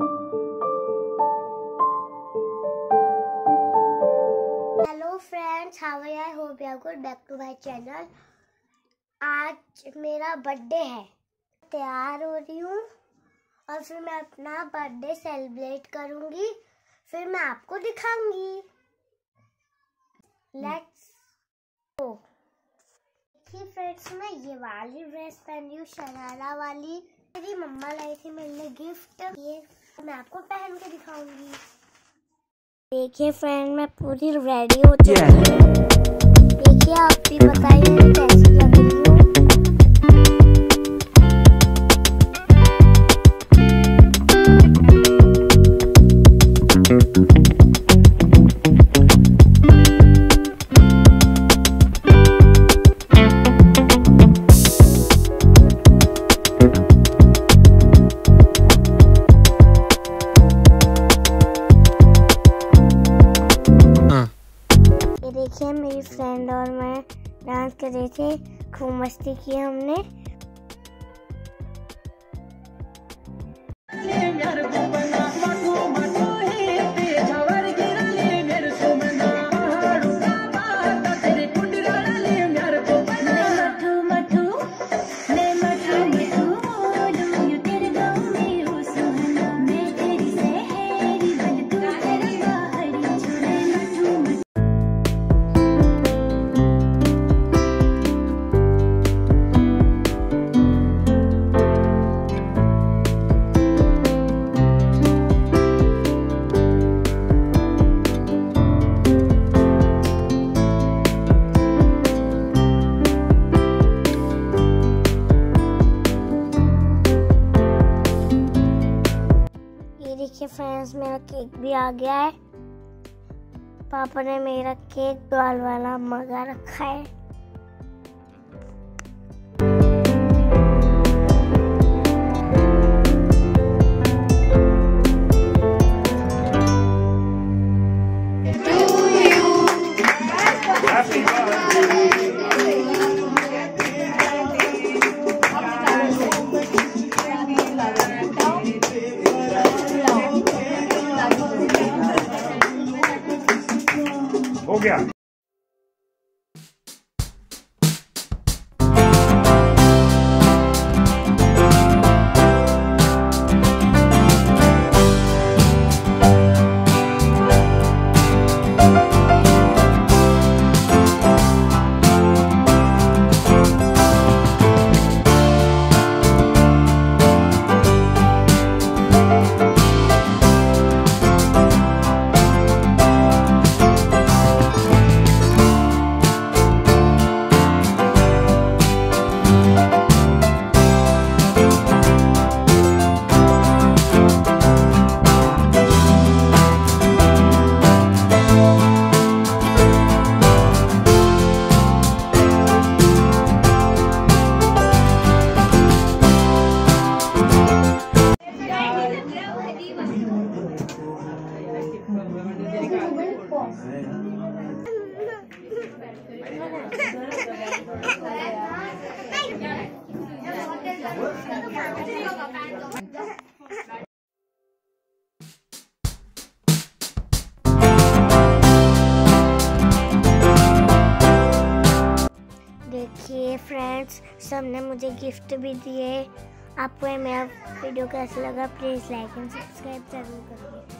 Hello friends how are I hope you good back to my channel आज मेरा birthday है। तैयार हो रही हूँ। और फिर मैं अपना बर्थडे सेलिब्रेट करूँगी। फिर मैं आपको दिखाऊँगी। लेट्स गो देखिए फ्रेंड्स मैं ये वाली ड्रेस पहनी हूँ, शरारा वाली। मेरी मम्मा लाई थी मेरे लिए गिफ्ट ये मैं आपको पहन के दिखाऊँगी। देखिए फ्रेंड मैं पूरी रेडी हो। चुकी हूँ देखिए आप भी बताइए कैसी लग मेरी फ्रेंड और मैं डांस कर रहे थे। खूब मस्ती की हमने। देखिए फ्रेंड्स मेरा केक भी आ गया है। पापा ने मेरा केक डॉल वाला मगा रखा है। हो गया। देखिए सबने मुझे गिफ्ट भी दिए। आपको मेरा वीडियो कैसा लगा प्लीज़ लाइक एंड सब्सक्राइब ज़रूर करिए।